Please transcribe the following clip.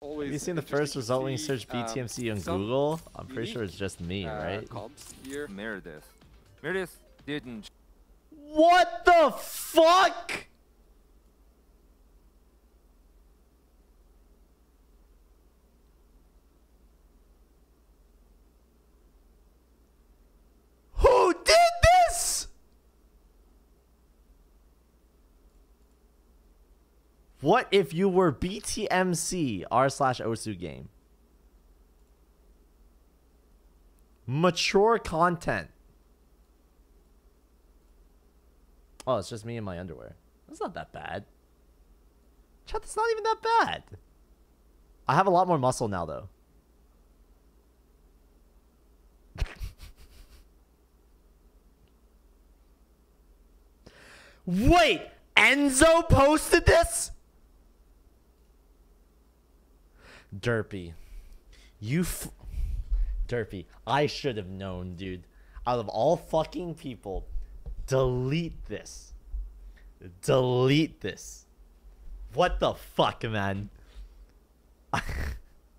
always Have you seen the first to result when you see, search um, BTMC on Google? I'm pretty sure it's just me, uh, right? comps here. Meredith. Meredith didn't. What the fuck? What if you were BTMC r slash Osu game? Mature content. Oh, it's just me in my underwear. That's not that bad. Chat, that's not even that bad. I have a lot more muscle now, though. Wait, Enzo posted this? Derpy. You f- Derpy, I should have known, dude. Out of all fucking people, delete this. Delete this. What the fuck, man?